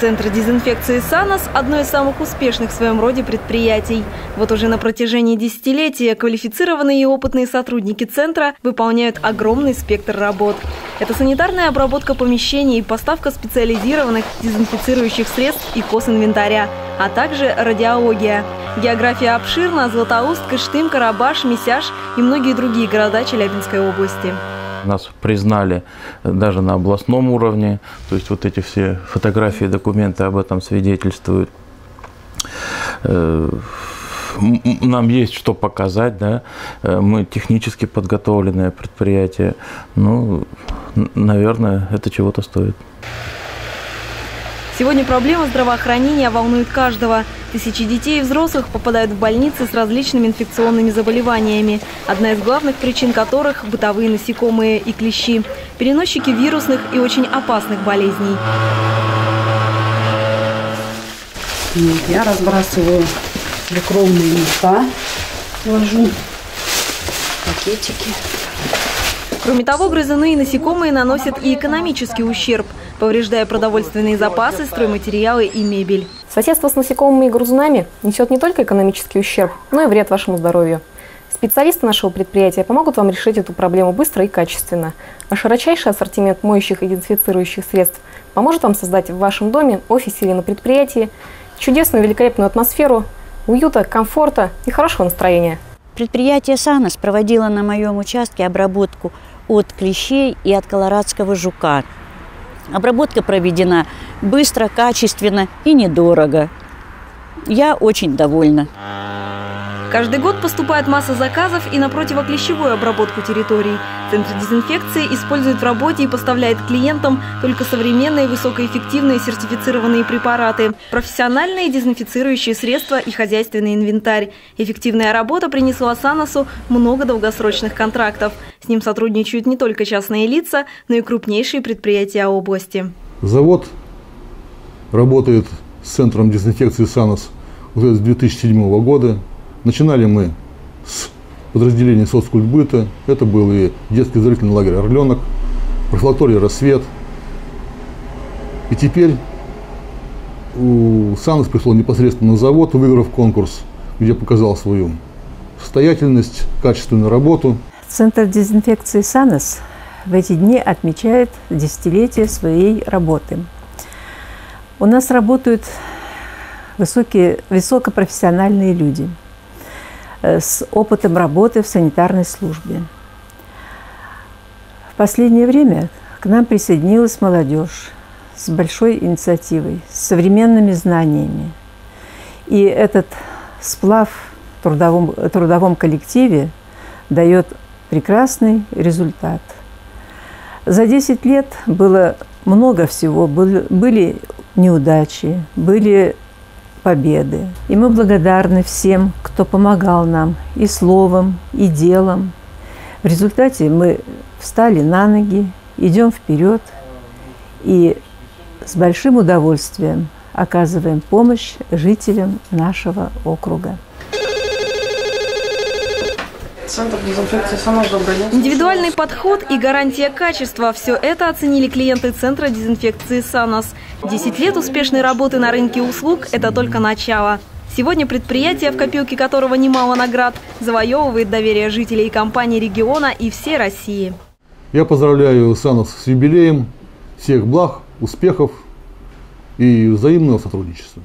Центр дезинфекции «Санос» – одно из самых успешных в своем роде предприятий. Вот уже на протяжении десятилетия квалифицированные и опытные сотрудники центра выполняют огромный спектр работ. Это санитарная обработка помещений, поставка специализированных дезинфицирующих средств и косинвентаря, а также радиология. География обширна – Златоуст, Кыштым, Карабаш, Мисяж и многие другие города Челябинской области. Нас признали даже на областном уровне, то есть вот эти все фотографии, документы об этом свидетельствуют. Э, нам есть что показать, да, э, мы технически подготовленное предприятие, ну, наверное, это чего-то стоит. Сегодня проблема здравоохранения волнует каждого. Тысячи детей и взрослых попадают в больницы с различными инфекционными заболеваниями, одна из главных причин которых – бытовые насекомые и клещи, переносчики вирусных и очень опасных болезней. Я разбрасываю микробные меха, ложу пакетики. Кроме того, грызуны и насекомые наносят и экономический ущерб, повреждая продовольственные запасы, стройматериалы и мебель. Соседство с насекомыми и грызунами несет не только экономический ущерб, но и вред вашему здоровью. Специалисты нашего предприятия помогут вам решить эту проблему быстро и качественно. А широчайший ассортимент моющих и дезинфицирующих средств поможет вам создать в вашем доме, офисе или на предприятии чудесную великолепную атмосферу, уюта, комфорта и хорошего настроения. Предприятие «Санос» проводило на моем участке обработку от клещей и от колорадского жука. Обработка проведена быстро, качественно и недорого. Я очень довольна. Каждый год поступает масса заказов и на противоклещевую обработку территорий. Центр дезинфекции использует в работе и поставляет клиентам только современные высокоэффективные сертифицированные препараты, профессиональные дезинфицирующие средства и хозяйственный инвентарь. Эффективная работа принесла Саносу много долгосрочных контрактов. С ним сотрудничают не только частные лица, но и крупнейшие предприятия области. Завод работает с центром дезинфекции Санос уже с 2007 года. Начинали мы с подразделения соцкультбыта. Это был и детский зрительный лагерь «Орленок», профилактория «Рассвет». И теперь у САНОС пришел непосредственно на завод, выиграв конкурс, где показал свою состоятельность, качественную работу. Центр дезинфекции САНОС в эти дни отмечает десятилетие своей работы. У нас работают высокие, высокопрофессиональные люди – с опытом работы в санитарной службе. В последнее время к нам присоединилась молодежь с большой инициативой, с современными знаниями. И этот сплав в трудовом, трудовом коллективе дает прекрасный результат. За 10 лет было много всего. Были неудачи, были победы. И мы благодарны всем, кто помогал нам и словом, и делом. В результате мы встали на ноги, идем вперед и с большим удовольствием оказываем помощь жителям нашего округа. Центр дезинфекции день. Индивидуальный подход и гарантия качества – все это оценили клиенты Центра дезинфекции «Санос». Десять лет успешной работы на рынке услуг – это только начало. Сегодня предприятие, в копилке которого немало наград, завоевывает доверие жителей и компаний региона и всей России. Я поздравляю «Санос» с юбилеем. Всех благ, успехов и взаимного сотрудничества.